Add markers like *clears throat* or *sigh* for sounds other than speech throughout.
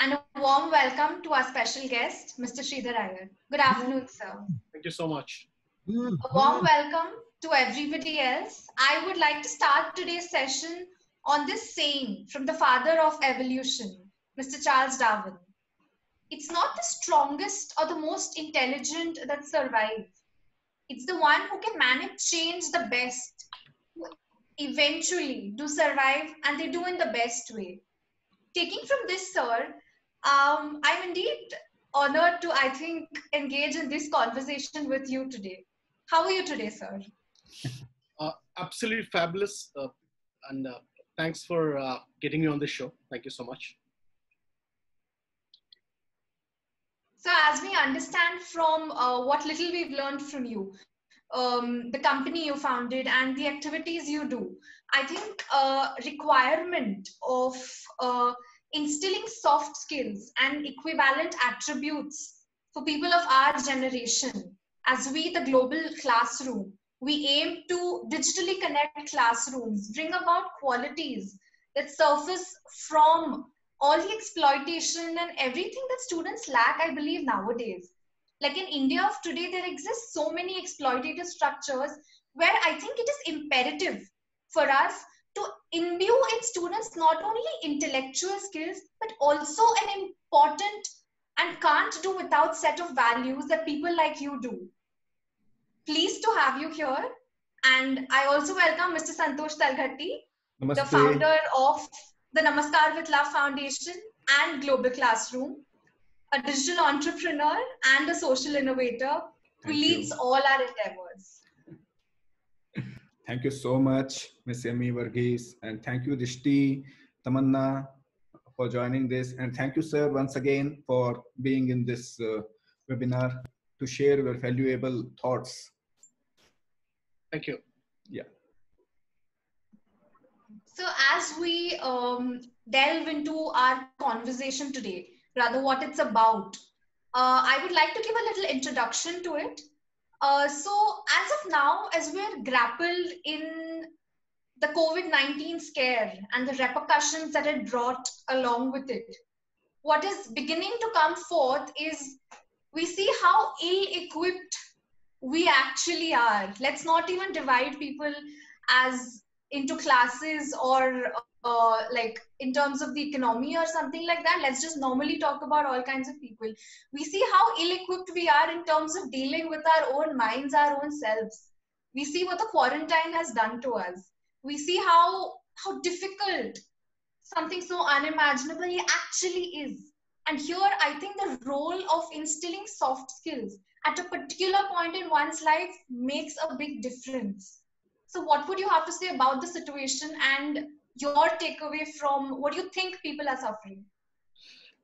and a warm welcome to our special guest, Mr. Sridhar Iyer. Good afternoon, sir. Thank you so much. A warm welcome to everybody else. I would like to start today's session on this saying from the father of evolution, Mr. Charles Darwin. It's not the strongest or the most intelligent that survive. It's the one who can manage change the best, who eventually do survive, and they do in the best way. Taking from this, sir, um, I'm indeed honored to, I think, engage in this conversation with you today. How are you today, sir? Uh, absolutely fabulous. Uh, and uh, thanks for uh, getting me on this show. Thank you so much. So, as we understand from uh, what little we've learned from you, um, the company you founded and the activities you do, I think a requirement of uh, instilling soft skills and equivalent attributes for people of our generation. As we the global classroom we aim to digitally connect classrooms bring about qualities that surface from all the exploitation and everything that students lack i believe nowadays. Like in india of today there exist so many exploitative structures where i think it is imperative for us imbue in students not only intellectual skills but also an important and can't do without set of values that people like you do. Pleased to have you here. And i also welcome mr santosh talghatti the founder of the namaskar with love foundation and global classroom a digital entrepreneur and a social innovator who Thank leads you. all our endeavors Thank you so much, Ms. Amy Varghese, and thank you, Drishti, Tamanna, for joining this. And thank you, sir, once again for being in this uh, webinar to share your valuable thoughts. Thank you. Yeah. So, as we um, delve into our conversation today, rather what it's about, uh, I would like to give a little introduction to it. Uh, so, as of now, as we're grappled in the COVID 19 scare and the repercussions that it brought along with it, what is beginning to come forth is we see how ill equipped we actually are. Let's not even divide people as into classes or uh, like in terms of the economy or something like that. Let's just normally talk about all kinds of people. We see how ill equipped we are in terms of dealing with our own minds, our own selves. We see what the quarantine has done to us. We see how how difficult something so unimaginable actually is. And here, I think the role of instilling soft skills at a particular point in one's life makes a big difference. So, what would you have to say about the situation and your takeaway from what you think people are suffering?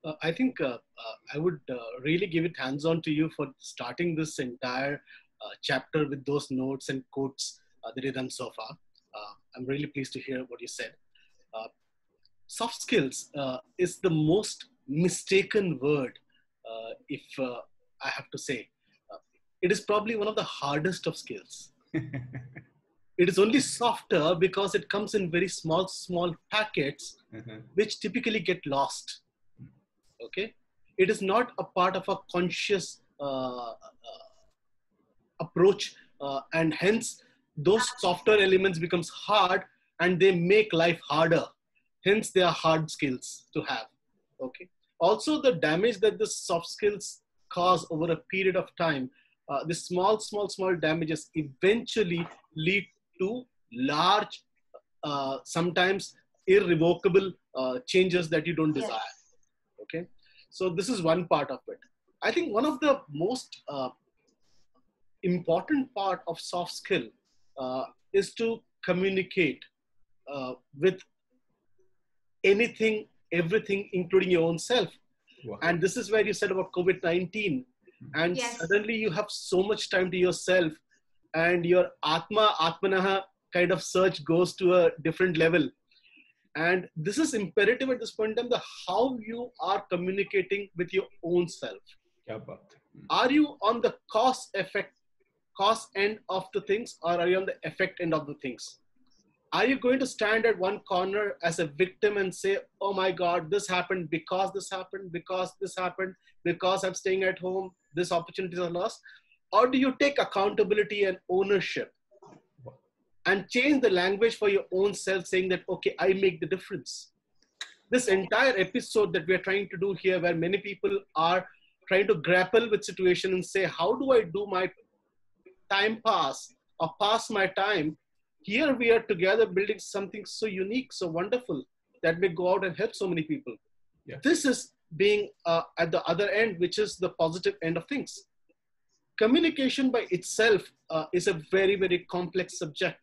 Uh, I think uh, uh, I would uh, really give it hands on to you for starting this entire uh, chapter with those notes and quotes uh, that you've done so far. Uh, I'm really pleased to hear what you said. Uh, soft skills uh, is the most mistaken word, uh, if uh, I have to say. Uh, it is probably one of the hardest of skills. *laughs* It is only softer because it comes in very small, small packets which typically get lost. Okay, it is not a part of a conscious uh, uh, approach, uh, and hence those softer elements becomes hard, and they make life harder. Hence, they are hard skills to have. Okay. Also, the damage that the soft skills cause over a period of time, uh, the small, small, small damages eventually lead to large, uh, sometimes irrevocable uh, changes that you don't Yes. desire. Okay, so this is one part of it. I think one of the most uh, important part of soft skill uh, is to communicate uh, with anything, everything, including your own self. Wow. And this is where you said about COVID 19. And Yes. suddenly you have so much time to yourself, and your Atma, Atmanaha kind of search goes to a different level. And this is imperative at this point in time the how you are communicating with your own self. Baat. Hmm. Are you on the cause effect, cause end of the things, or are you on the effect end of the things? are you going to stand at one corner as a victim and say, oh my God, this happened because this happened, because this happened, because I'm staying at home, this opportunities are lost? Or do you take accountability and ownership and change the language for your own self, saying that, okay, I make the difference? This entire episode that we're trying to do here, where many people are trying to grapple with situation and say, how do I do my time pass or pass my time here we are together building something so unique, so wonderful that may go out and help so many people. Yeah. This is being uh, at the other end, which is the positive end of things. Communication by itself uh, is a very, very complex subject.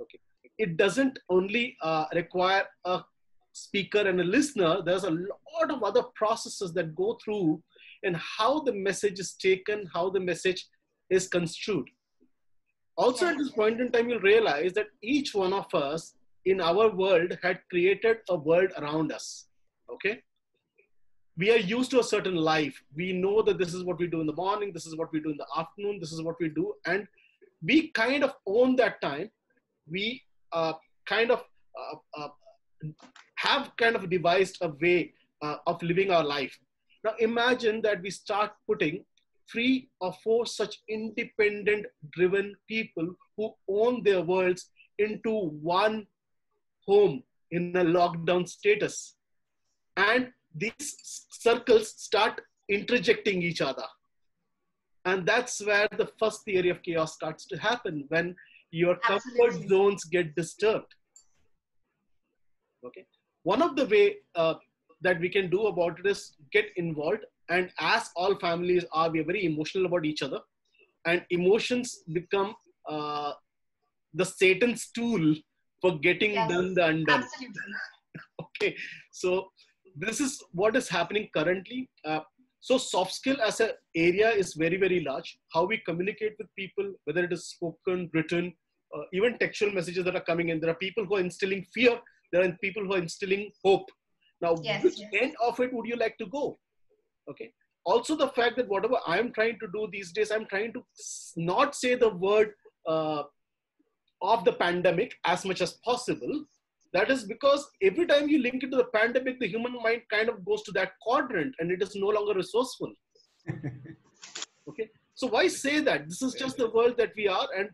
Okay, it doesn't only uh, require a speaker and a listener. There's a lot of other processes that go through and how the message is taken, how the message is construed. Also, at this point in time, you'll realize that each one of us in our world had created a world around us. Okay? We are used to a certain life. We know that this is what we do in the morning, this is what we do in the afternoon, this is what we do. And we kind of own that time. We uh, kind of uh, uh, have kind of devised a way uh, of living our life. Now, imagine that we start putting three or four such independent driven people who own their worlds into one home in a lockdown status. And these circles start interjecting each other. And that's where the first theory of chaos starts to happen when your Absolutely. comfort zones get disturbed. Okay. One of the way uh, that we can do about it is get involved and as all families are we are very emotional about each other and emotions become uh, the satan's tool for getting yes, done the undone absolutely. *laughs* okay so this is what is happening currently. Uh, so soft skill as an area is very very large. How we communicate with people whether it is spoken written uh, even textual messages that are coming in. There are people who are instilling fear. There are people who are instilling hope. Now yes, which yes. end of it would you like to go? Okay. Also the fact that whatever i'm trying to do these days i'm trying to not say the word uh, of the pandemic as much as possible that is because every time you link it to the pandemic the human mind kind of goes to that quadrant and it is no longer resourceful *laughs* okay so why say that this is just the world that we are and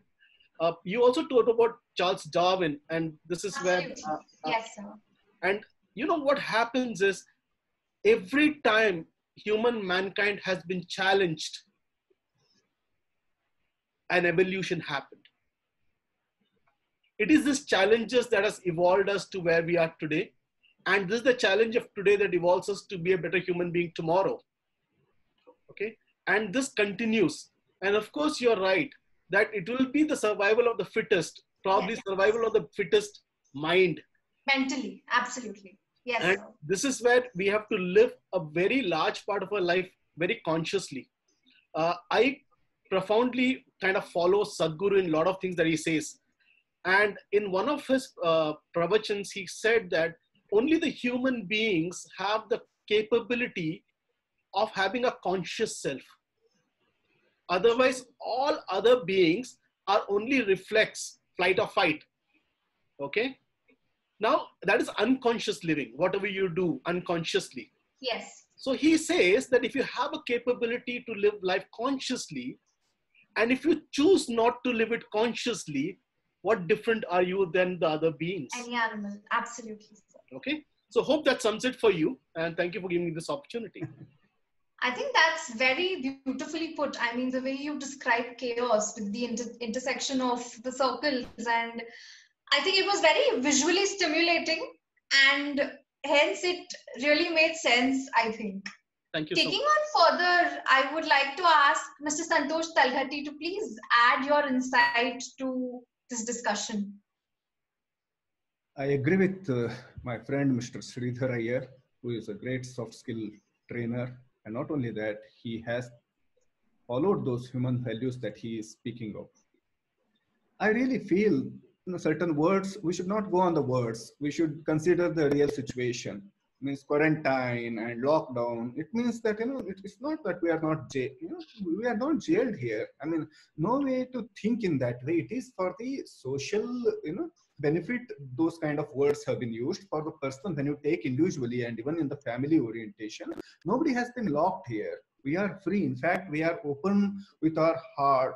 uh, you also talked about charles darwin and this is where uh, uh, yes sir. and you know what happens is every time human mankind has been challenged and evolution happened. It is these challenges that has evolved us to where we are today. And this is the challenge of today that evolves us to be a better human being tomorrow. Okay. And this continues. And of course, you're right that it will be the survival of the fittest, probably yes. survival of the fittest mind. Mentally, absolutely. Yes. And this is where we have to live a very large part of our life very consciously. Uh, I profoundly kind of follow Sadhguru in a lot of things that he says. And in one of his uh, pravachans, he said that only the human beings have the capability of having a conscious self. Otherwise, all other beings are only reflex, flight or fight. Okay? Now, that is unconscious living, whatever you do unconsciously. Yes. So he says that if you have a capability to live life consciously, and if you choose not to live it consciously, what different are you than the other beings? Any animal, absolutely. Okay. So hope that sums it for you, and thank you for giving me this opportunity. I think that's very beautifully put. I mean, the way you describe chaos with the inter- intersection of the circles and I think it was very visually stimulating and hence it really made sense, I think. Thank you. Taking so on further, I would like to ask Mr. Santosh Talghatti to please add your insight to this discussion. I agree with uh, my friend Mr. Sridhar Iyer, who is a great soft skill trainer. And not only that, he has followed those human values that he is speaking of. I really feel certain words, we should not go on the words. We should consider the real situation. Means quarantine and lockdown. It means that you know it, it's not that we are not jailed. You know, we are not jailed here. I mean, no way to think in that way. It is for the social, you know, benefit those kind of words have been used for the person when you take individually and even in the family orientation nobody has been locked here we are free in fact we are open with our heart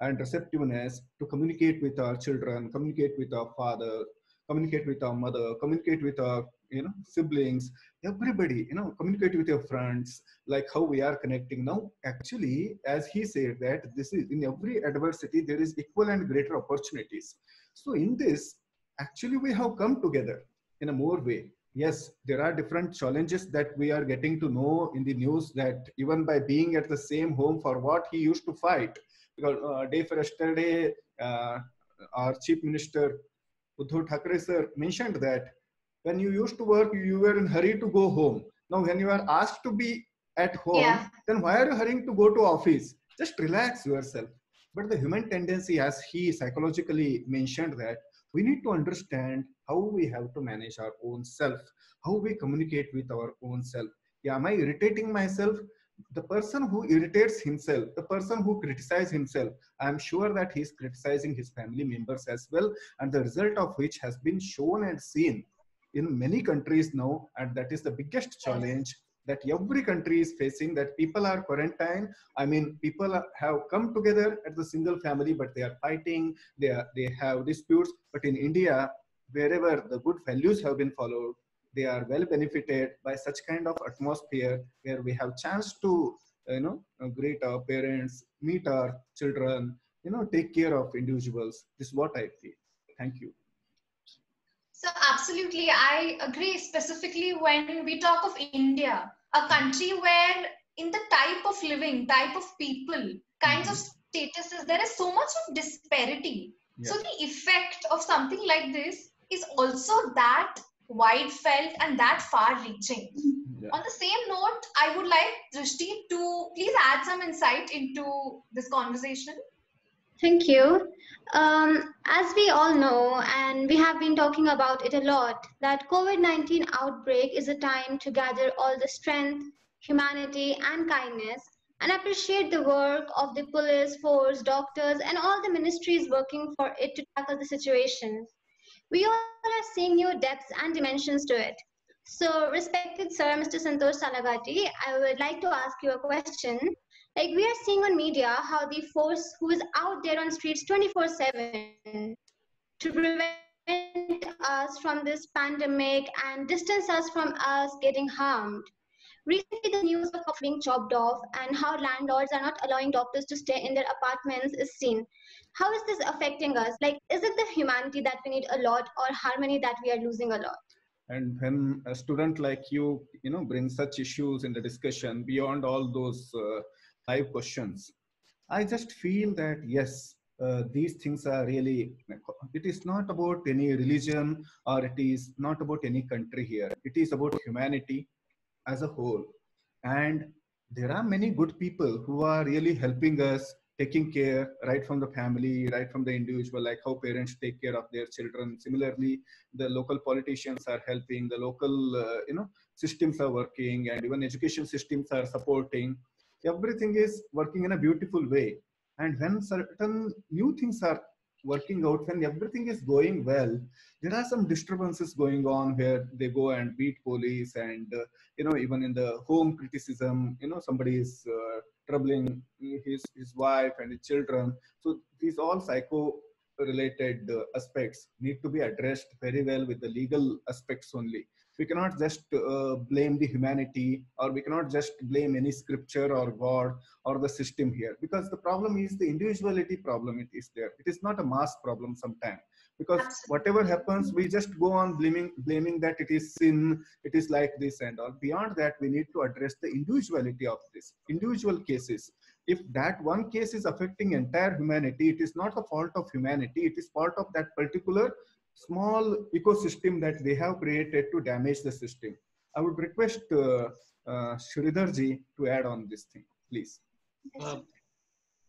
and receptiveness to communicate with our children communicate with our father communicate with our mother communicate with our you know siblings everybody you know communicate with your friends like how we are connecting. Now actually as he said that this is in every adversity there is equal and greater opportunities. So in this actually we have come together in a more way. Yes there are different challenges that we are getting to know in the news that even by being at the same home for what he used to fight. Because uh, day for yesterday uh, our chief minister Uddhav Thackeray sir mentioned that when you used to work, you were in hurry to go home. Now, when you are asked to be at home, yeah. then why are you hurrying to go to office? Just relax yourself. But the human tendency, as he psychologically mentioned that, we need to understand how we have to manage our own self, how we communicate with our own self. Yeah, am I irritating myself? The person who irritates himself, the person who criticizes himself, I'm sure that he is criticizing his family members as well, and the result of which has been shown and seen in many countries now, and that is the biggest challenge that every country is facing that people are quarantined. I mean people have come together as a single family but they are fighting they are they have disputes. But in india wherever the good values have been followed they are well benefited by such kind of atmosphere where we have chance to uh, you know uh, greet our parents meet our children you know take care of individuals. This is what i feel. Thank you so absolutely, I agree. Specifically, when we talk of India, a country where in the type of living, type of people, kinds of statuses, there is so much of disparity. Yeah. So the effect of something like this is also that wide felt and that far reaching. Yeah. On the same note, I would like Drishti to please add some insight into this conversation. Thank you. Um, as we all know, and we have been talking about it a lot, that COVID-19 outbreak is a time to gather all the strength, humanity, and kindness, and appreciate the work of the police force, doctors, and all the ministries working for it to tackle the situation. We all are seeing new depths and dimensions to it. So, respected Sir, Mr. Santosh Talghatti, I would like to ask you a question like we are seeing on media how the force who is out there on streets 24 7 to prevent us from this pandemic and distance us from us getting harmed. Recently the news of being chopped off and how landlords are not allowing doctors to stay in their apartments is seen. How is this affecting us? Like is it the humanity that we need a lot or harmony that we are losing a lot? And when a student like you you know brings such issues in the discussion beyond all those uh, five questions. I just feel that yes, uh, these things are really, it is not about any religion or it is not about any country here. It is about humanity as a whole. And there are many good people who are really helping us taking care right from the family right from the individual like how parents take care of their children similarly the local politicians are helping the local uh, you know systems are working and even education systems are supporting everything is working in a beautiful way. And when certain new things are working out when everything is going well there are some disturbances going on where they go and beat police and uh, you know even in the home criticism you know somebody is uh, troubling his his wife and his children. So these all psycho related uh, aspects need to be addressed very well with the legal aspects only we cannot just uh, blame the humanity or we cannot just blame any scripture or god or the system here. Because the problem is the individuality problem it is there. It is not a mass problem sometimes because Absolutely. whatever happens we just go on blaming blaming that it is sin it is like this and all. Beyond that we need to address the individuality of this individual cases. If that one case is affecting entire humanity it is not the fault of humanity it is part of that particular small ecosystem that they have created to damage the system. I would request uh, uh, Sridharji to add on this thing, please. Um,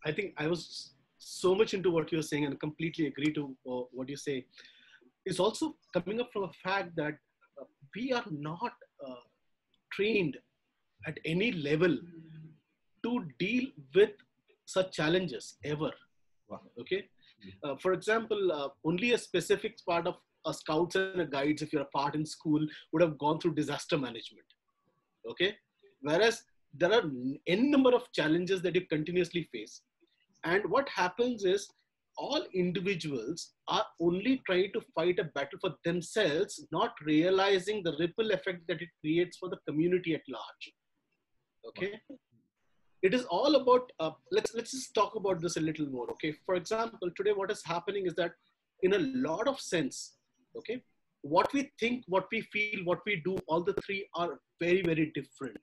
I think I was so much into what you're saying and completely agree to uh, what you say. It's also coming up from a fact that uh, we are not uh, trained at any level to deal with such challenges ever. Wow. Okay, Uh, for example, uh, only a specific part of a scouts and a guides, if you're a part in school, would have gone through disaster management. Okay, whereas there are n number of challenges that you continuously face, and what happens is all individuals are only trying to fight a battle for themselves, not realizing the ripple effect that it creates for the community at large. Okay, it is all about uh, let's let's just talk about this a little more. Okay, for example, today what is happening is that in a lot of sense, okay, what we think, what we feel, what we do, all the three are very very different.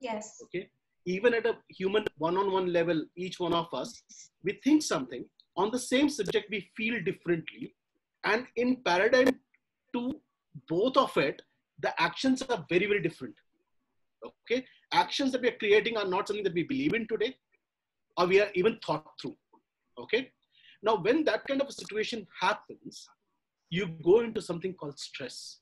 Yes. Okay, even at a human one-on-one level, each one of us, we think something on the same subject, we feel differently, and in paradigm to both of it, the actions are very very different. Okay, actions that we are creating are not something that we believe in today, or we are even thought through. Okay, now when that kind of a situation happens, you go into something called stress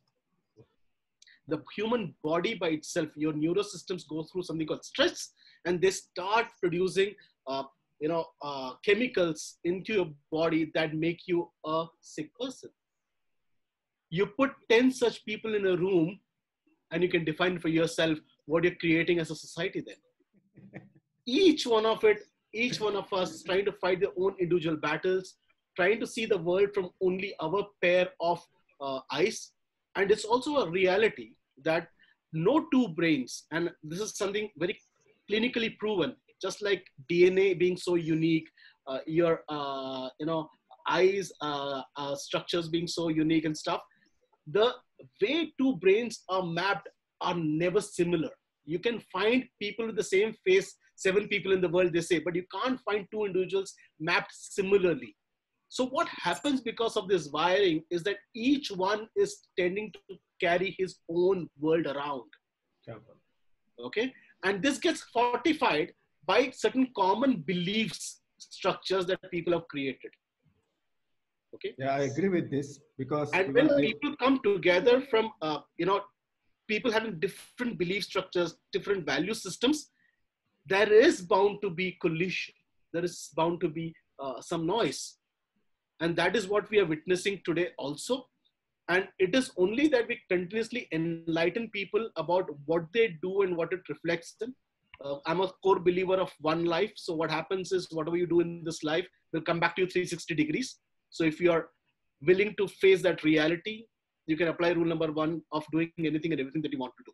the human body by itself, your neurosystems go through something called stress, and they start producing, uh, you know, uh, chemicals into your body that make you a sick person. You put 10 such people in a room, and you can define for yourself what you're creating as a society then. each one of it, each one of us trying to fight their own individual battles, trying to see the world from only our pair of uh, eyes. And it's also a reality that no two brains, and this is something very clinically proven, just like DNA being so unique, uh, your uh, you know eyes uh, uh, structures being so unique and stuff, the way two brains are mapped are never similar. You can find people with the same face, seven people in the world, they say, but you can't find two individuals mapped similarly. So what happens because of this wiring is that each one is tending to carry his own world around. Okay, and this gets fortified by certain common beliefs structures that people have created. Okay. Yeah, I agree with this because and when people come together from uh, you know people having different belief structures, different value systems, there is bound to be collision. There is bound to be uh, some noise and that is what we are witnessing today also. And it is only that we continuously enlighten people about what they do and what it reflects them. Uh, I'm a core believer of one life. So what happens is whatever you do in this life will come back to you 360 degrees. So if you are willing to face that reality, you can apply rule number one of doing anything and everything that you want to do.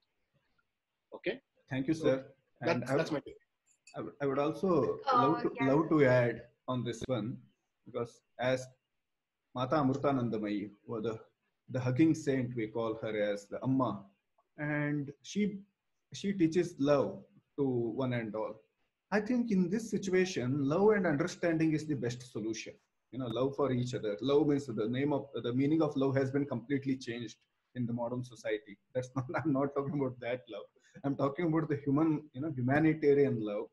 Okay. Thank you, sir. So that's, that's my take. I would also uh, love, to, yeah. love to add on this one because as Mata Amrutanandamayi, or the, the hugging saint, we call her as the Amma, and she she teaches love to one and all. I think in this situation, love and understanding is the best solution. You know, love for each other. Love means the name of the meaning of love has been completely changed in the modern society. That's *laughs* not. I'm not talking about that love. I'm talking about the human, you know, humanitarian love,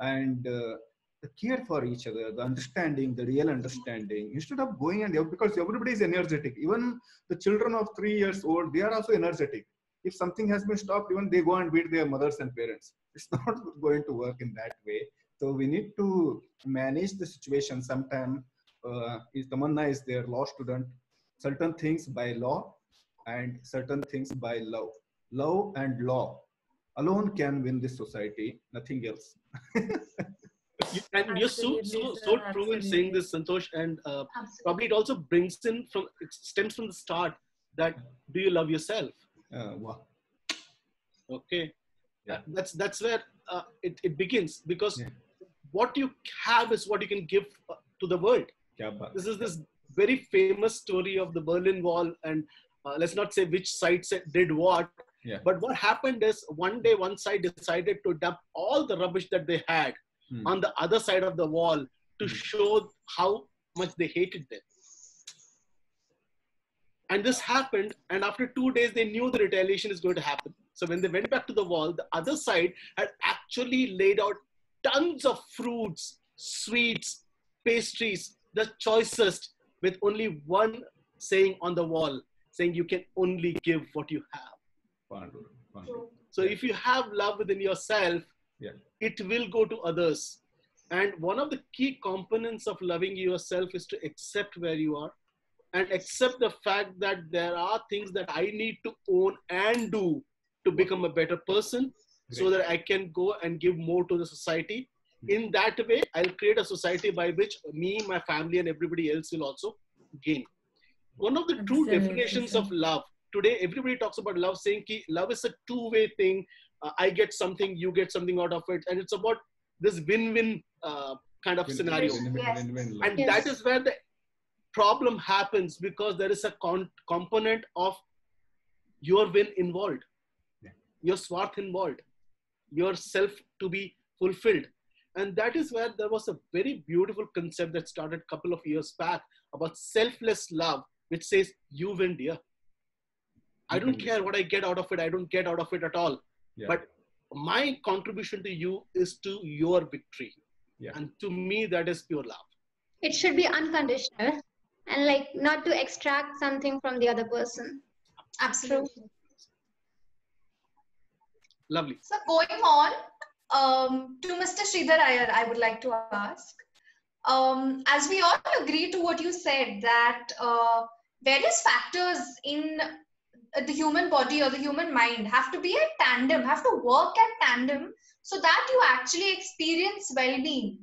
and uh, the care for each other, the understanding, the real understanding, instead of going and because everybody is energetic. Even the children of three years old, they are also energetic. If something has been stopped, even they go and beat their mothers and parents. It's *laughs* not going to work in that way. So we need to manage the situation. Sometime uh, is Tamanna is their law student. Certain things by law and certain things by love. Love and law alone can win this society. Nothing else. you, and you're so so so true in saying this, Santosh, and uh, probably it also brings in from it stems from the start that do you love yourself? Uh, wow. Okay, yeah. that's that's where uh, it it begins because yeah. what you have is what you can give uh, to the world. This is this very famous story of the Berlin Wall, and uh, let's not say which side did what, yeah. But what happened is one day one side decided to dump all the rubbish that they had mm. on the other side of the wall to mm. show how much they hated them. And this happened, and after two days, they knew the retaliation is going to happen. So when they went back to the wall, the other side had actually laid out tons of fruits, sweets, pastries, the choicest, with only one saying on the wall, saying you can only give what you have. So if you have love within yourself, yeah. it will go to others And one of the key components of loving yourself is to accept where you are and accept the fact that there are things that I need to own and do to become a better person so that I can go and give more to the society. In that way, I'll create a society by which me, my family, and everybody else will also gain. One of the true Absolutely, definitions sir. of love today, everybody talks about love, saying ki love is a two way thing. Uh, I get something, you get something out of it. And it's about this win win uh, kind of Win- scenario. win- win- Yes. win- win- And Yes. that is where the problem happens because there is a con- component of your win involved, Yeah. your swarth involved, your self to be fulfilled. And that is where there was a very beautiful concept that started a couple of years back about selfless love, which says, You win, dear. I don't Mhm. care what I get out of it, I don't get out of it at all. Yeah. But my contribution to you is to your victory. Yeah. And to me, that is pure love. It should be unconditional and like not to extract something from the other person. Absolutely. Lovely. So going on um, to Mr. Sridhar Iyer, I would like to ask, um, as we all agree to what you said, that uh, various factors in the human body or the human mind have to be a tandem, have to work at tandem so that you actually experience well-being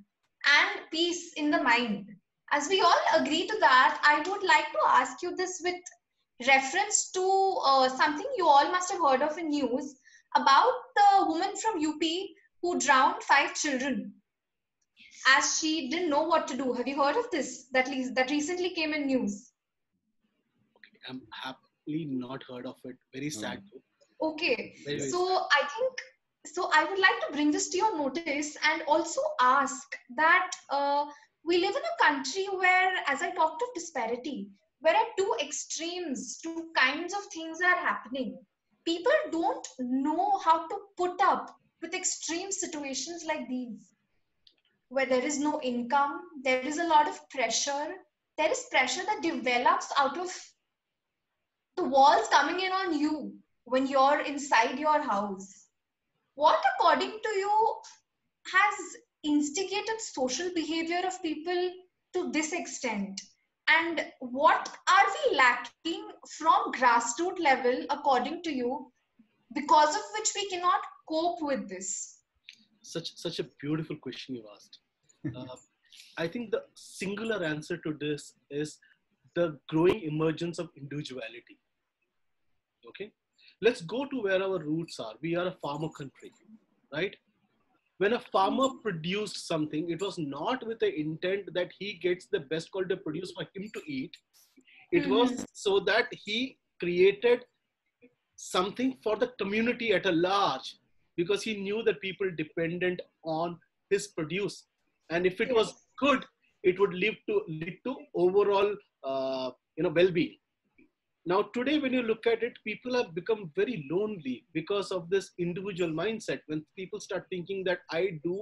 and peace in the mind. As we all agree to that, I would like to ask you this with reference to uh, something you all must have heard of in news about the woman from UP who drowned five children as she didn't know what to do. Have you heard of this? That le- that recently came in news. I'm happily not heard of it. Very sad. though. Okay, Very, very so I think so. I would like to bring this to your notice and also ask that uh, we live in a country where, as I talked of disparity, where at two extremes, two kinds of things are happening. People don't know how to put up with extreme situations like these, where there is no income, there is a lot of pressure, there is pressure that develops out of the walls coming in on you when you're inside your house. What, according to you, has instigated social behavior of people to this extent? And what are we lacking from grassroots level, according to you, because of which we cannot cope with this? such such a beautiful question you asked. Uh, I think the singular answer to this is the growing emergence of individuality. Okay, let's go to where our roots are. We are a farmer country, right? When a farmer produced something, it was not with the intent that he gets the best quality produce for him to eat. It was so that he created something for the community at a large because he knew that people dependent on his produce. And if it was good it would lead to lead to overall uh, you know well-being. Now today when you look at it people have become very lonely because of this individual mindset. When people start thinking that i do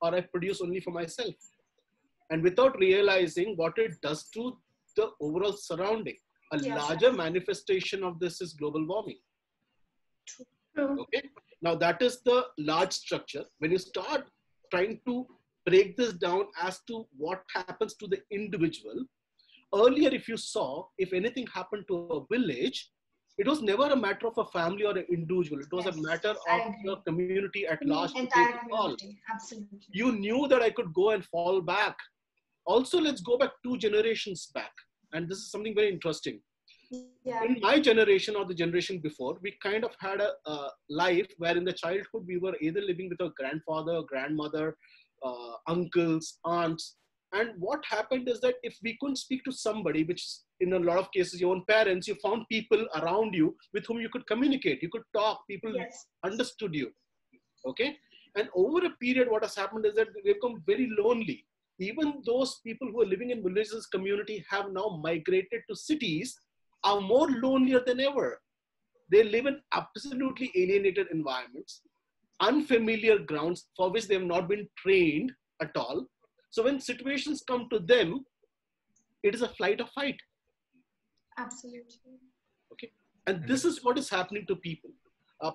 or i produce only for myself. And without realizing what it does to the overall surrounding. A Yes. larger manifestation of this is global warming. True. okay now that is the large structure. When you start trying to break this down as to what happens to the individual earlier if you saw if anything happened to a village it was never a matter of a family or an individual. It was Yes, a matter of the community at large. Entire take the call community, absolutely. you knew that i could go and fall back. Also let's go back two generations back. And this is something very interesting Yeah. in my generation or the generation before, we kind of had a, a life where in the childhood we were either living with our grandfather, grandmother, uh, uncles, aunts. And what happened is that if we couldn't speak to somebody, which in a lot of cases your own parents, you found people around you with whom you could communicate, you could talk, people Yes. understood you. Okay? And over a period, what has happened is that they become very lonely. Even those people who are living in villages community have now migrated to cities are more lonelier than ever. They live in absolutely alienated environments, unfamiliar grounds for which they have not been trained at all. So when situations come to them, it is a flight or fight. Absolutely. Okay. And this is what is happening to people uh,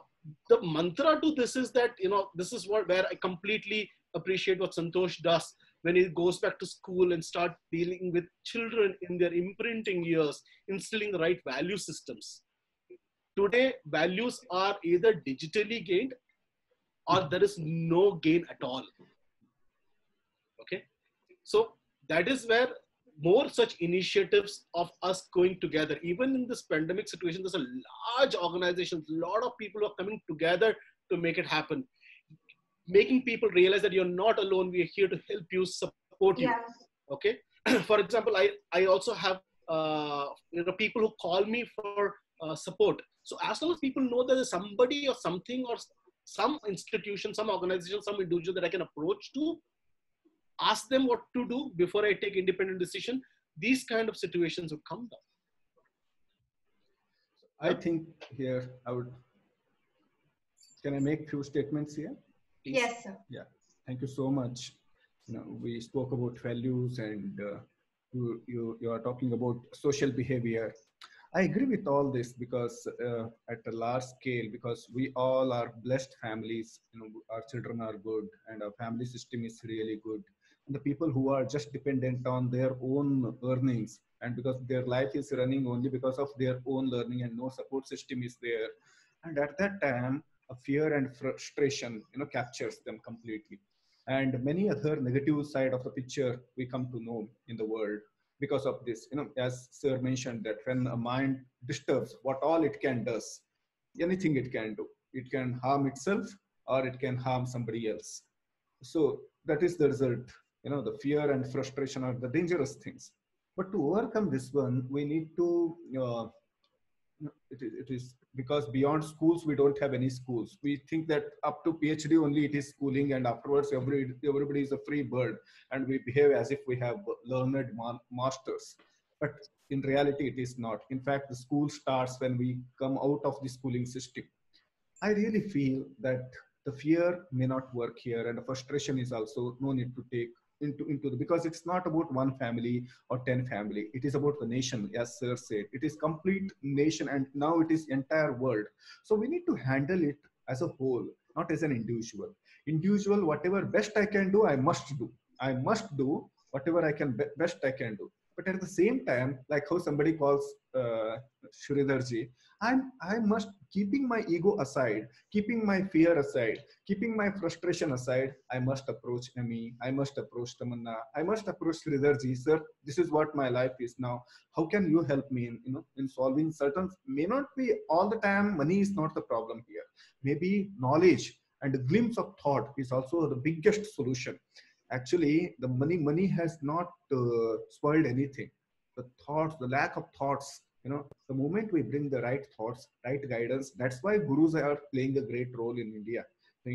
the mantra to this is that you know this is what where i completely appreciate what Santosh does when he goes back to school and start dealing with children in their imprinting years, instilling the right value systems. Today, values are either digitally gained or there is no gain at all. Okay, so that is where more such initiatives of us going together, even in this pandemic situation, there's a large organization, a lot of people are coming together to make it happen. Making people realize that you're not alone, we are here to help you, support you. Yeah. Okay. *clears throat* for example, I, I also have uh, you know people who call me for uh, support. So as long as people know that there's somebody or something or some institution, some organization, some individual that I can approach to, ask them what to do before I take independent decision, these kind of situations would come down. I think here I would. Can I make few statements here? Please. Yes, sir. Yeah, thank you so much. You know, we spoke about values and uh, you, you, you are talking about social behavior. I agree with all this because uh, at a large scale, because we all are blessed families, you know, our children are good and our family system is really good. And the people who are just dependent on their own earnings and because their life is running only because of their own learning and no support system is there. And at that time, a fear and frustration, you know, captures them completely. And many other negative side of the picture we come to know in the world because of this you know as sir mentioned that when a mind disturbs what all it can does anything it can do it can harm itself or it can harm somebody else. So that is the result you know the fear and frustration are the dangerous things. But to overcome this one we need to uh, it is, it is because beyond schools we don't have any schools. We think that up to phd only it is schooling and afterwards every, everybody is a free bird and we behave as if we have learned masters. But in reality it is not. In fact the school starts when we come out of the schooling system. I really feel that the fear may not work here and the frustration is also no need to take into into the because it's not about one family or 10 family. It is about the nation as sir said. It is complete nation and now it is entire world. So we need to handle it as a whole not as an individual. Individual whatever best i can do i must do. I must do whatever i can best i can do. But at the same time like how somebody calls uh, Sridharji, I'm I must keeping my ego aside, keeping my fear aside, keeping my frustration aside. I must approach Amy. I must approach Tamanna. I must approach Sridharji. Sir, this is what my life is now. How can you help me in you know in solving certain? May not be all the time. Money is not the problem here. Maybe knowledge and a glimpse of thought is also the biggest solution. Actually, the money money has not uh, spoiled anything. The thoughts, the lack of thoughts you know the moment we bring the right thoughts right guidance that's why gurus are playing a great role in india.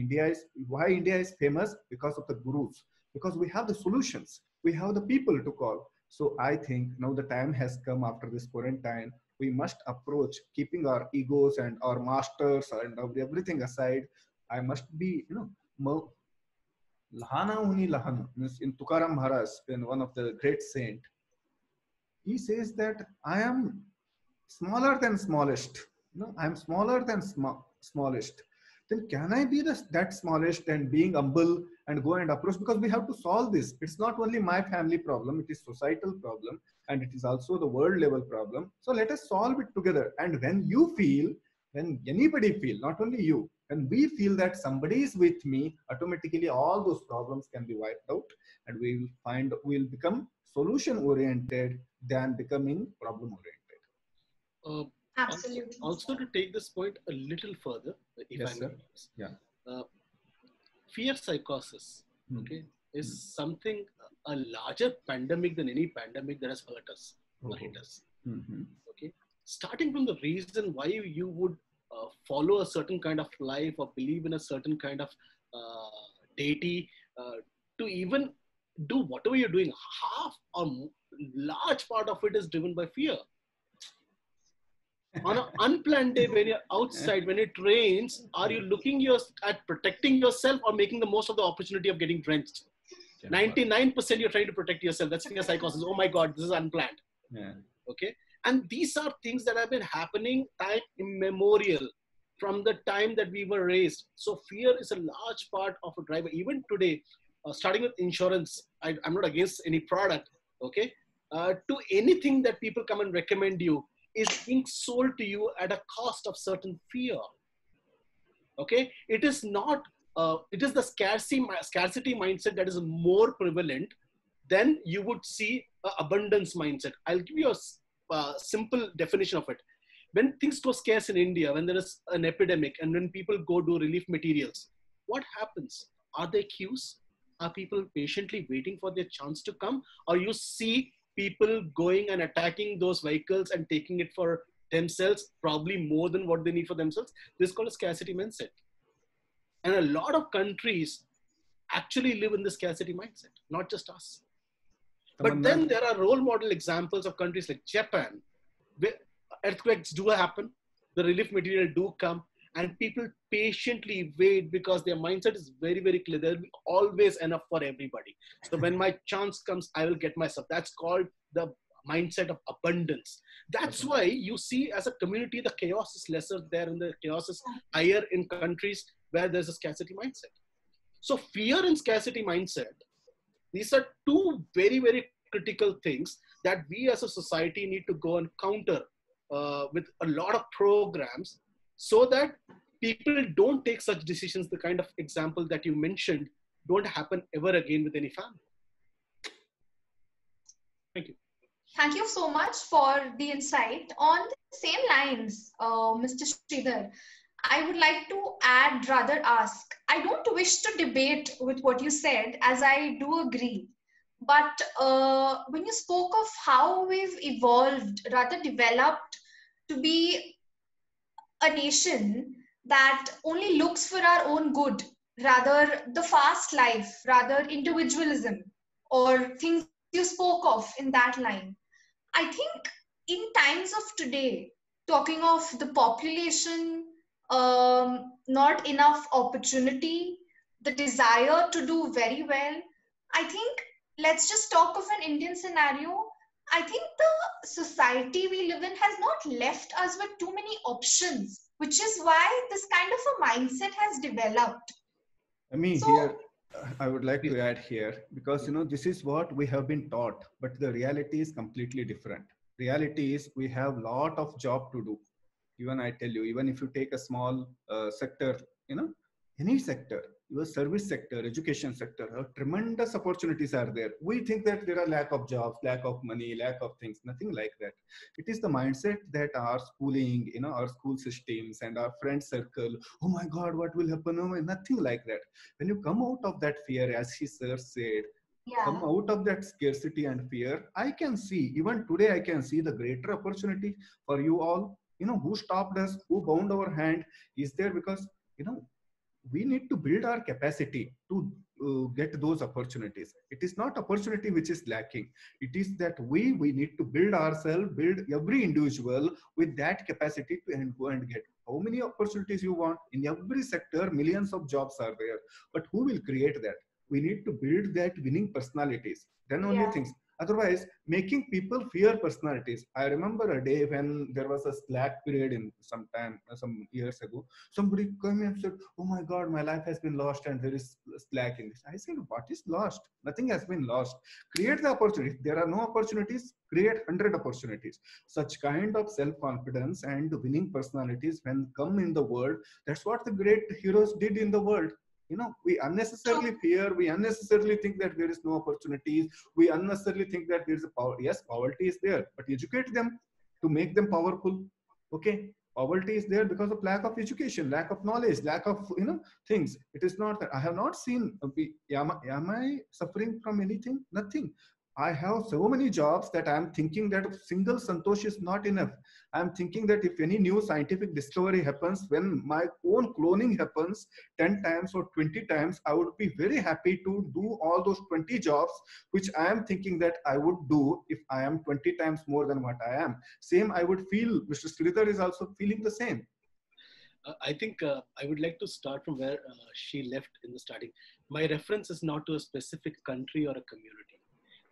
India is why india is famous? Because of the gurus. Because we have the solutions. We have the people to call. So i think now the time has come after this quarantine. We must approach keeping our egos and our masters and everything aside. I must be you know lahana uni lahan means in tukaram maharaj in one of the great saint he says that i am smaller than smallest. No i'm smaller than sm- smallest. Then can i be the, that smallest and being humble and go and approach? Because we have to solve this. It's not only my family problem it is societal problem and it is also the world level problem. So let us solve it together. And when you feel when anybody feel not only you when we feel that somebody is with me automatically all those problems can be wiped out and we will find we will become solution oriented than becoming problem oriented Uh, Absolutely. also to take this point a little further, if Yes, I may. please. Yeah. Uh, fear psychosis, Hmm. okay, is something a larger pandemic than any pandemic that has hurt us or hit us. Mhm. Okay, starting from the reason why you would uh, follow a certain kind of life or believe in a certain kind of uh, deity, uh, to even do whatever you're doing, half or large part of it is driven by fear on an unplanned day when you're outside when it rains are you looking your, at protecting yourself or making the most of the opportunity of getting drenched 99% you're trying to protect yourself that's your psychosis oh my god this is unplanned Yeah. okay and these are things that have been happening time immemorial from the time that we were raised. So fear is a large part of a driver. Even today, uh, starting with insurance, I, am not against any product, okay? Uh, to anything that people come and recommend you is being sold to you at a cost of certain fear. Okay, it is not. Uh, it is the scarcity scarcity mindset that is more prevalent than you would see abundance mindset. I'll give you a uh, simple definition of it. When things go scarce in India, when there is an epidemic, and when people go do relief materials, what happens? Are there queues? Are people patiently waiting for their chance to come? Or you see people going and attacking those vehicles and taking it for themselves, probably more than what they need for themselves? This is called a scarcity mindset. And a lot of countries actually live in the scarcity mindset, not just us. But then there are role model examples of countries like Japan, where earthquakes do happen, the relief material do come, and people patiently wait because their mindset is very, very clear. There'll be always enough for everybody. So when my *laughs* chance comes, I will get myself. That's called the mindset of abundance. That's why you see as a community, the chaos is lesser there and the chaos is higher in countries where there's a scarcity mindset. So fear and scarcity mindset, these are two very, very critical things that we as a society need to go and counter uh, with a lot of programs so that people don't take such decisions the kind of example that you mentioned don't happen ever again with any family thank you thank you so much for the insight on the same lines uh, mr sridhar I would like to add, rather ask. I don't wish to debate with what you said, as I do agree. But uh, when you spoke of how we've evolved, rather developed to be a nation that only looks for our own good, rather the fast life, rather individualism, or things you spoke of in that line. I think in times of today, talking of the population, um, not enough opportunity, the desire to do very well, I think let's just talk of an Indian scenario. I think the society we live in has not left us with too many options, which is why this kind of a mindset has developed. I mean, so, here I would like to add here because you know this is what we have been taught, but the reality is completely different. Reality is we have a lot of job to do. Even I tell you, even if you take a small uh, sector, you know, any sector, your service sector, education sector, tremendous opportunities are there. We think that there are lack of jobs, lack of money, lack of things, nothing like that. It is the mindset that our schooling, you know, our school systems and our friend circle, oh my God, what will happen? Oh my, nothing like that. When you come out of that fear, as he sir said, yeah. come out of that scarcity and fear, I can see, even today, I can see the greater opportunity for you all. You know, who stopped us, who bound our hand is there because, you know, we need to build our capacity to uh, get those opportunities. It is not opportunity which is lacking. It is that we we need to build ourselves build every individual with that capacity to and go and get. How many opportunities you want? In every sector millions of jobs are there. But who will create that? We need to build that winning personalities. Then only yeah. things Otherwise, making people fear personalities. I remember a day when there was a slack period in some time, uh, some years ago. Somebody came and said, "Oh my God, my life has been lost, and there is slack in this." I said, "What is lost? Nothing has been lost. Create the opportunity. There are no opportunities. Create hundred opportunities." Such kind of self-confidence and winning personalities, when come in the world, that's what the great heroes did in the world you know we unnecessarily oh. fear we unnecessarily think that there is no opportunities we unnecessarily think that there is a power yes poverty is there but educate them to make them powerful okay? Poverty is there because of lack of education lack of knowledge lack of you know things. It is not that i have not seen uh, am, am i suffering from anything? Nothing I have so many jobs that I'm thinking that single Santosh is not enough. I'm thinking that if any new scientific discovery happens, when my own cloning happens 10 times or 20 times, I would be very happy to do all those 20 jobs, which I am thinking that I would do if I am 20 times more than what I am. Same, I would feel, Mr. Sridhar is also feeling the same. Uh, I think uh, I would like to start from where uh, she left in the starting. My reference is not to a specific country or a community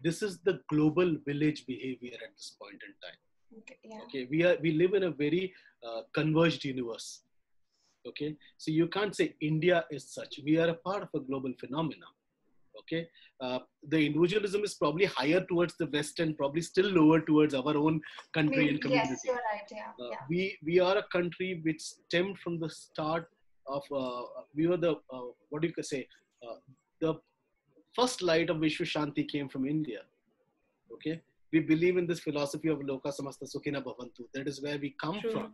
this is the global village behavior at this point in time. Okay, yeah. okay we are we live in a very uh, converged universe. Okay, so you can't say India is such. We are a part of a global phenomenon. Okay, uh, the individualism is probably higher towards the West and probably still lower towards our own country and community. Yes, you're right. Yeah, Uh, yeah. we we are a country which stemmed from the start of uh, we were the uh, what do you say uh, the first light of Vishwa Shanti came from India. Okay, we believe in this philosophy of Loka Samasta Sukhino Bhavantu. That is where we come True. from.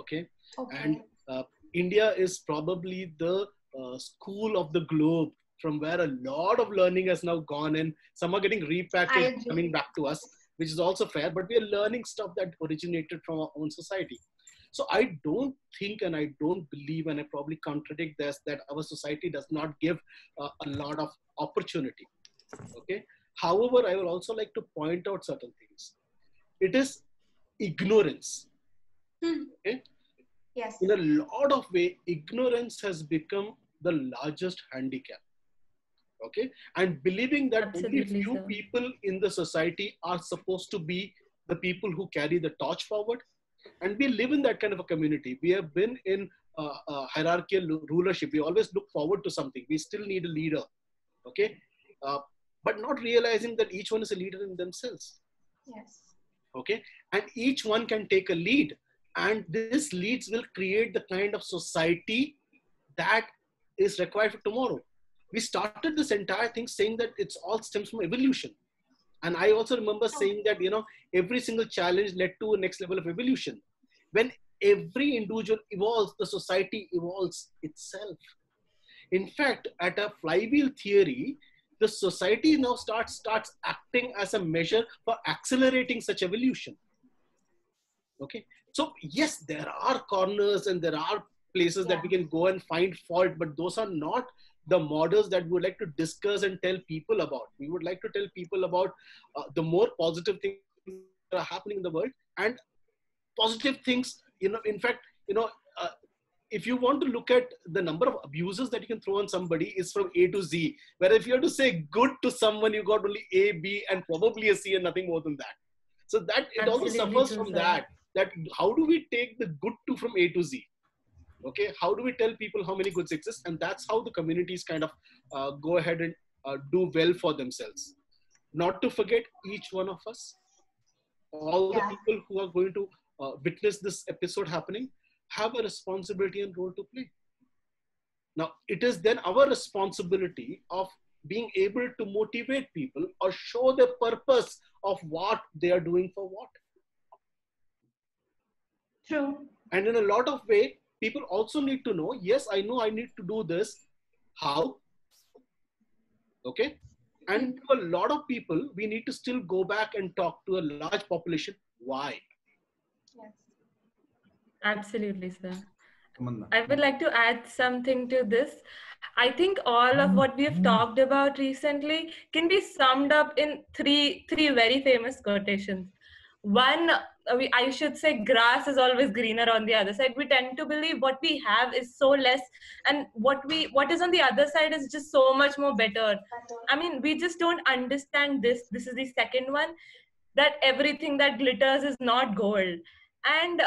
Okay, Okay. and uh, India is probably the uh, school of the globe from where a lot of learning has now gone in. Some are getting repackaged, coming back to us, which is also fair, but we are learning stuff that originated from our own society. So I don't think and I don't believe, and I probably contradict this, that our society does not give uh, a lot of opportunity. Okay. However, I will also like to point out certain things. It is ignorance. Hmm. Okay. Yes. In a lot of way, ignorance has become the largest handicap. Okay. And believing that only Absolutely, few sir. people in the society are supposed to be the people who carry the torch forward. And we live in that kind of a community. We have been in uh, uh, hierarchical rulership. We always look forward to something. We still need a leader. Okay. Uh, but not realizing that each one is a leader in themselves Yes. okay and each one can take a lead and this leads will create the kind of society that is required for tomorrow we started this entire thing saying that it's all stems from evolution and i also remember saying that you know every single challenge led to a next level of evolution. When every individual evolves the society evolves itself. In fact at a flywheel theory the society now starts starts acting as a measure for accelerating such evolution. Okay? So yes there are corners and there are places that we can go and find fault but those are not the models that we would like to discuss and tell people about we would like to tell people about uh, the more positive things that are happening in the world and positive things you know in fact you know uh, if you want to look at the number of abuses that you can throw on somebody is from A to Z. Where if you have to say good to someone, you got only A, B, and probably a C and nothing more than that. So that it also Absolutely suffers from that. That how do we take the good to from A to Z? Okay, how do we tell people how many goods exist? And that's how the communities kind of uh, go ahead and uh, do well for themselves. Not to forget each one of us, all Yeah. the people who are going to uh, witness this episode happening have a responsibility and role to play. Now, it is then our responsibility of being able to motivate people or show the purpose of what they are doing for what. True. And in a lot of way, people also need to know, yes, I know I need to do this. How? Okay. And to a lot of people, we need to still go back and talk to a large population. Why? Yes. Absolutely, sir. I would like to add something to this. I think all of mm-hmm. what we have mm-hmm. talked about recently can be summed up in three three very famous quotations. One, we, I should say, grass is always greener on the other side. We tend to believe what we have is so less, and what we what is on the other side is just so much more better. I mean, we just don't understand this. This is the second one that everything that glitters is not gold, and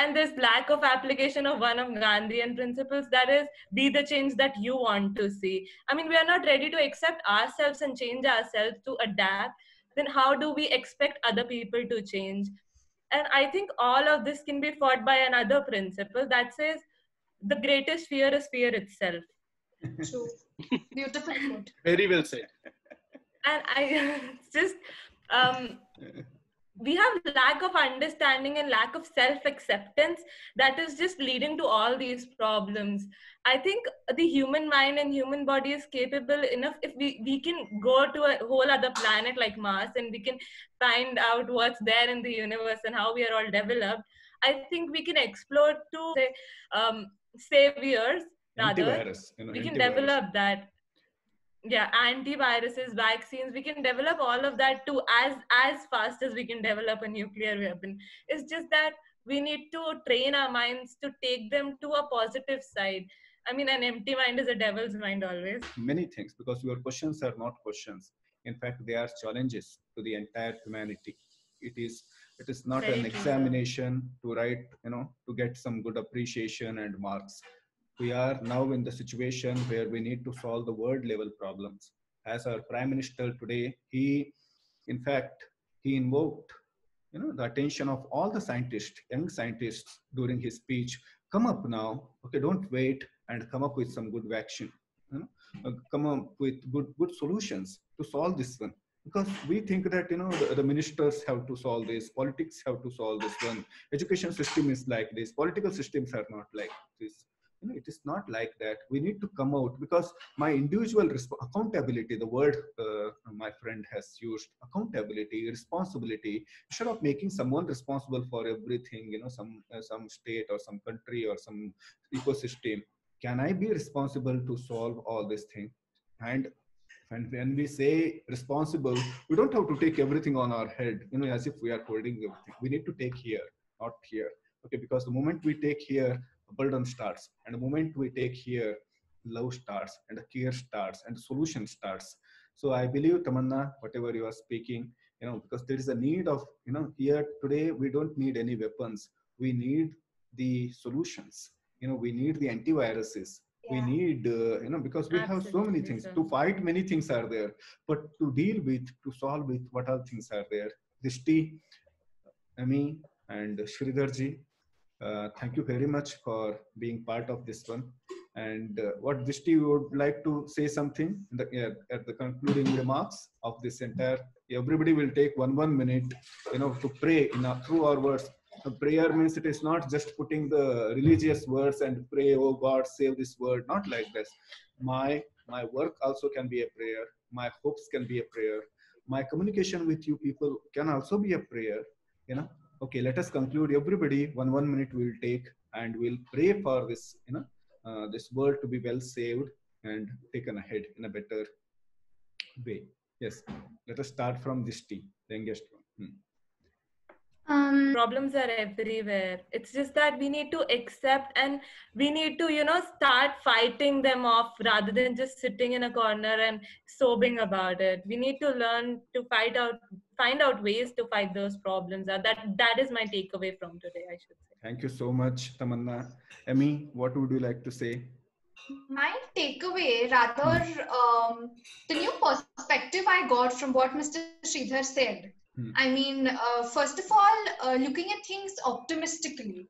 and this lack of application of one of Gandhian principles that is be the change that you want to see. I mean, we are not ready to accept ourselves and change ourselves to adapt. Then how do we expect other people to change? And I think all of this can be fought by another principle that says the greatest fear is fear itself. *laughs* True. Beautiful quote. Very well said. and i *laughs* just um *laughs* we have lack of understanding and lack of self acceptance that is just leading to all these problems i think the human mind and human body is capable enough if we we can go to a whole other planet like mars and we can find out what's there in the universe and how we are all developed i think we can explore to say um saviors rather Antivirus. You know, we can antivirus. develop that yeah antiviruses vaccines we can develop all of that too as as fast as we can develop a nuclear weapon. It's just that we need to train our minds to take them to a positive side. I mean an empty mind is a devil's mind always. Many things because your questions are not questions. In fact, they are challenges to the entire humanity. it is it is not Very an true, examination to write you know to get some good appreciation and marks we are now in the situation where we need to solve the world level problems. As our prime minister today he in fact he invoked you know the attention of all the scientists young scientists during his speech. Come up now okay don't wait and come up with some good vaccine you know uh, come up with good good solutions to solve this one. Because we think that you know the, the ministers have to solve this politics have to solve this one. Education system is like this. Political systems are not like this you know it is not like that. We need to come out because my individual accountability the word uh, my friend has used accountability responsibility instead of making someone responsible for everything you know some uh, some state or some country or some ecosystem can i be responsible to solve all this thing? And and when we say responsible we don't have to take everything on our head you know as if we are holding everything. We need to take here not here. Okay because the moment we take here burden starts and the moment we take here love starts and the care starts and the solution starts. So i believe tamanna whatever you are speaking you know because there is a need of you know here today we don't need any weapons. We need the solutions. You know we need the antiviruses. We need uh, you know because we have so many things. to fight many things are there but to deal with to solve with what all things are there Drishti, Amy and Sridharji uh, thank you very much for being part of this one. And uh, what Drishti would like to say something in the, uh, at the concluding remarks of this entire everybody will take one one minute you know to pray in our, through our words. A prayer means it is not just putting the religious words and pray oh god save this word not like this. My my work also can be a prayer. My hopes can be a prayer. My communication with you people can also be a prayer you know okay let us conclude. Everybody one one minute we'll take and we'll pray for this you know uh, this world to be well saved and taken ahead in a better way. Yes let us start from Drishti the youngest one. Hmm. Um, problems are everywhere. It's just that we need to accept and we need to you know start fighting them off rather than just sitting in a corner and sobbing about it. We need to learn to fight out find out ways to fight those problems Uh, that that is my takeaway from today i should say thank you so much tamanna Amy, what would you like to say My takeaway, rather, um, the new perspective I got from what Mr. Sridhar said. Hmm. I mean, uh, first of all, uh, looking at things optimistically,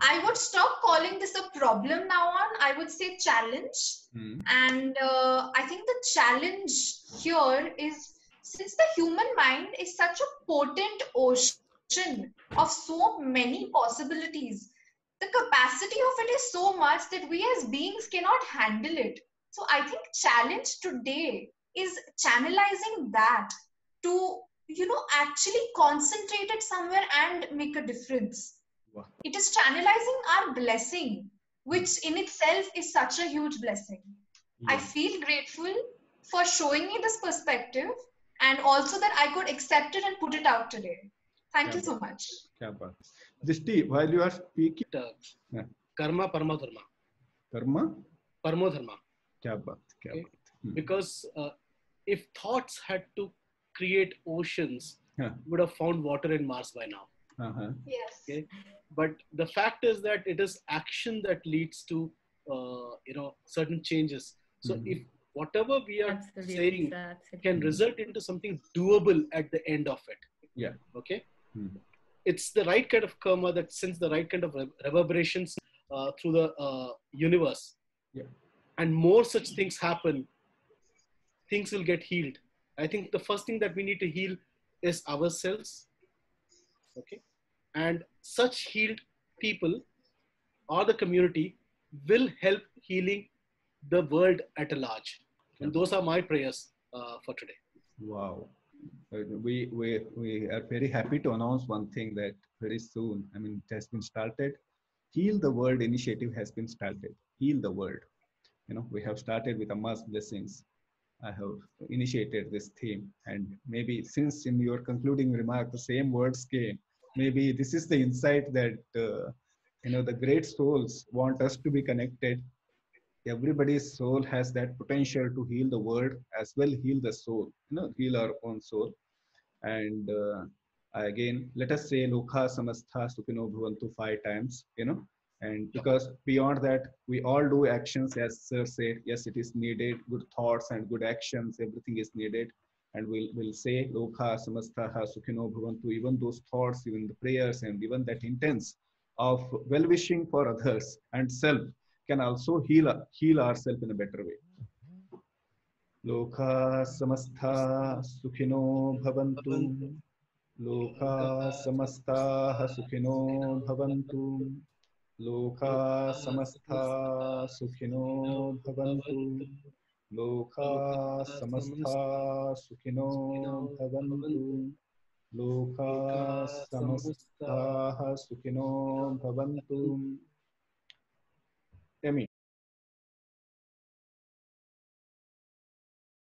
I would stop calling this a problem now on. I would say challenge. Hmm. And uh, I think the challenge here is since the human mind is such a potent ocean of so many possibilities, the capacity of it is so much that we as beings cannot handle it. So I think challenge today is channelizing that to you know actually concentrate it somewhere and make a difference. Wow. It is channelizing our blessing, which in itself is such a huge blessing. I feel grateful for showing me this perspective and also that I could accept it and put it out today. Thank you so much. Kya baat. Drishti, while you are speaking uh, Yeah. karma parma dharma karma parmo dharma kya baat kya Okay. baat Hmm. because uh, if thoughts had to create oceans Yeah. would have found water in mars by now uh-huh. Yes. Okay. but the fact is that it is action that leads to uh, you know certain changes so Mhm. if whatever we are absolutely saying sir, absolutely. can result into something doable at the end of it Yeah. okay Hmm. it's the right kind of karma that sends the right kind of reverberations uh, through the uh, universe Yeah. and more such things happen things will get healed i think the first thing that we need to heal is ourselves okay and such healed people or the community will help healing the world at a large and those are my prayers uh, for today Wow. We, we, we are very happy to announce one thing that very soon, I mean, it has been started. Heal the World initiative has been started. Heal the World. You know, we have started with Amma's blessings. I have initiated this theme. And maybe since in your concluding remark, the same words came, maybe this is the insight that, uh, you know, the great souls want us to be connected everybody's soul has that potential to heal the world as well heal the soul you know heal our own soul and uh, again, let us say Lokha Samastha Sukhino Bhavantu five times, you know, and because beyond that, we all do actions as Sir said, yes, it is needed, good thoughts and good actions, everything is needed. And we'll, we'll say Lokha Samastha Sukhino Bhavantu, even those thoughts, even the prayers, and even that intents of well wishing for others and self can also heal, heal ourselves in a better way. लोका समस्ता सुखिनो भवन्तु लोका समस्ताः सुखिनो भवन्तु लोका समस्ता सुखिनो भवन्तु लोका समस्ता सुखिनो भवन्तु लोका समस्ताः सुखिनो भवन्तु